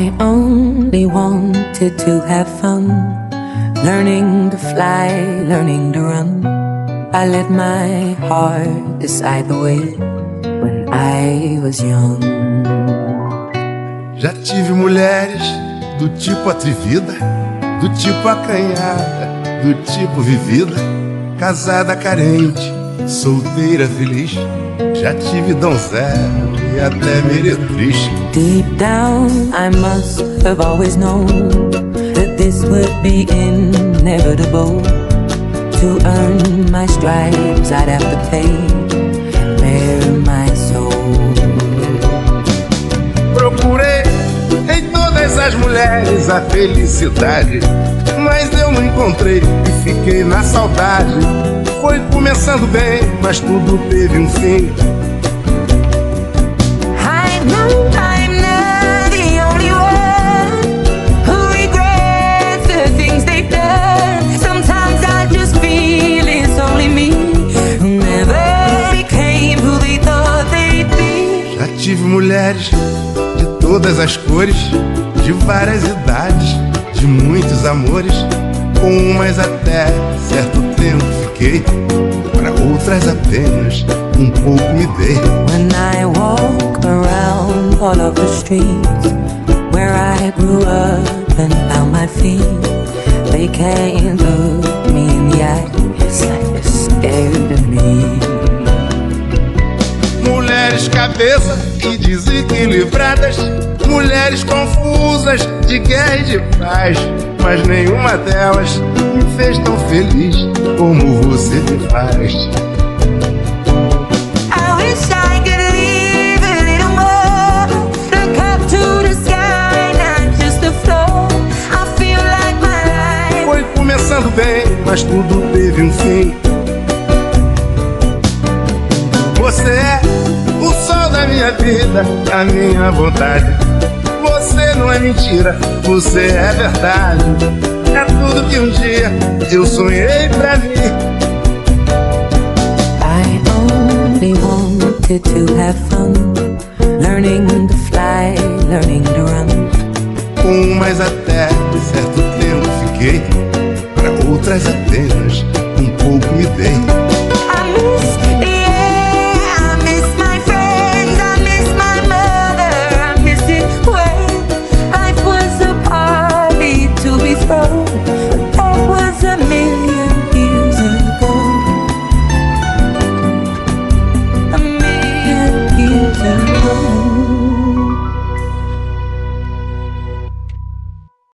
I only wanted to have fun, learning to fly, learning to run. I let my heart decide the way when I was young. Já tive mulheres do tipo atrevida, do tipo acanhada, do tipo vivida, casada carente, solteira feliz. Já tive donzela e até meretriz. Deep down, I must have always known that this would be inevitable. To earn my stripes, I'd have to pay bare my soul. Procurei em todas as mulheres a felicidade, mas eu não encontrei e fiquei na saudade. Foi começando bem, mas tudo teve um fim. De todas as cores, de várias idades, de muitos amores. Com umas até certo tempo fiquei, para outras apenas um pouco me dei. When I walk around all of the streets where I grew up and found my feet, they cabeça e desequilibradas, mulheres confusas de guerra e de paz, mas nenhuma delas me fez tão feliz como você me faz. I wish I. Foi começando bem, mas tudo teve um fim. Minha vida, a minha vontade. Você não é mentira, você é verdade. É tudo que um dia eu sonhei pra mim. I only wanted to have fun, learning to fly, learning to run. Com umas até certo tempo fiquei, para outras apenas